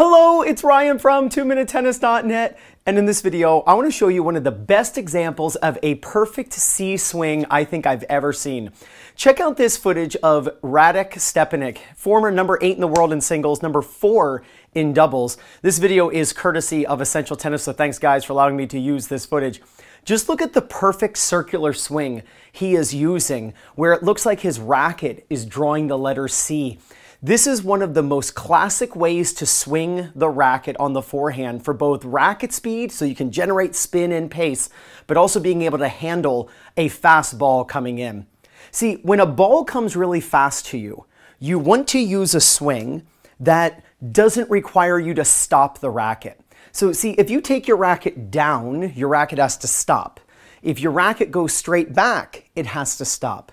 Hello, it's Ryan from 2MinuteTennis.net and in this video I want to show you one of the best examples of a perfect C swing I think I've ever seen. Check out this footage of Radek Stepanek, former number 8 in the world in singles, number 4 in doubles. This video is courtesy of Essential Tennis, so thanks guys for allowing me to use this footage. Just look at the perfect circular swing he is using, where it looks like his racket is drawing the letter C. This is one of the most classic ways to swing the racket on the forehand for both racket speed, so you can generate spin and pace, but also being able to handle a fast ball coming in. See, when a ball comes really fast to you, you want to use a swing that doesn't require you to stop the racket. So see, if you take your racket down, your racket has to stop. If your racket goes straight back, it has to stop.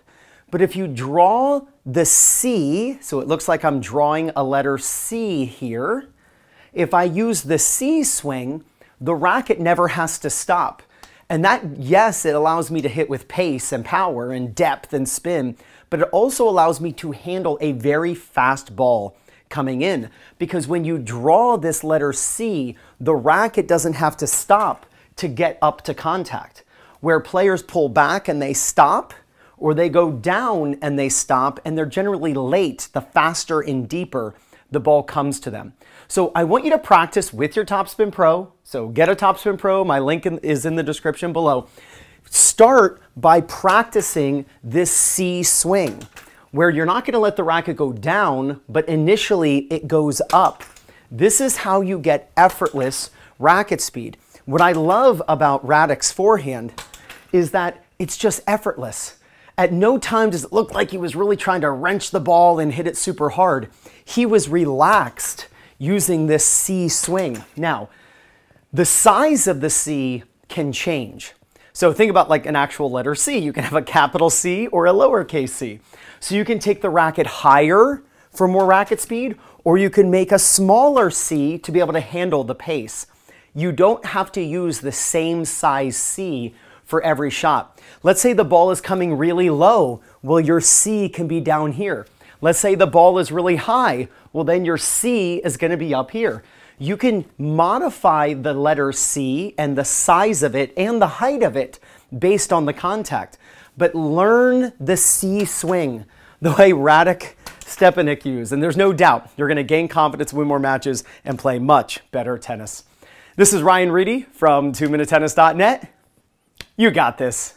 But if you draw the C, so it looks like I'm drawing a letter C here, if I use the C swing, the racket never has to stop. And that, yes, it allows me to hit with pace and power and depth and spin, but it also allows me to handle a very fast ball coming in. Because when you draw this letter C, the racket doesn't have to stop to get up to contact. Where players pull back and they stop, or they go down and they stop and they're generally late the faster and deeper the ball comes to them. So I want you to practice with your Topspin Pro. So get a Topspin Pro. My link is in the description below. Start by practicing this C swing where you're not going to let the racket go down, but initially it goes up. This is how you get effortless racket speed. What I love about Radek's forehand is that it's just effortless. At no time does it look like he was really trying to wrench the ball and hit it super hard. He was relaxed using this C swing. Now, the size of the C can change. So think about like an actual letter C. You can have a capital C or a lowercase c. So you can take the racket higher for more racket speed, or you can make a smaller C to be able to handle the pace. You don't have to use the same size C for every shot. Let's say the ball is coming really low. Well, your C can be down here. Let's say the ball is really high. Well, then your C is going to be up here. You can modify the letter C and the size of it and the height of it based on the contact. But learn the C swing the way Radek Stepanek used. And there's no doubt you're going to gain confidence, win more matches, and play much better tennis. This is Ryan Reedy from 2MinuteTennis.net. You got this.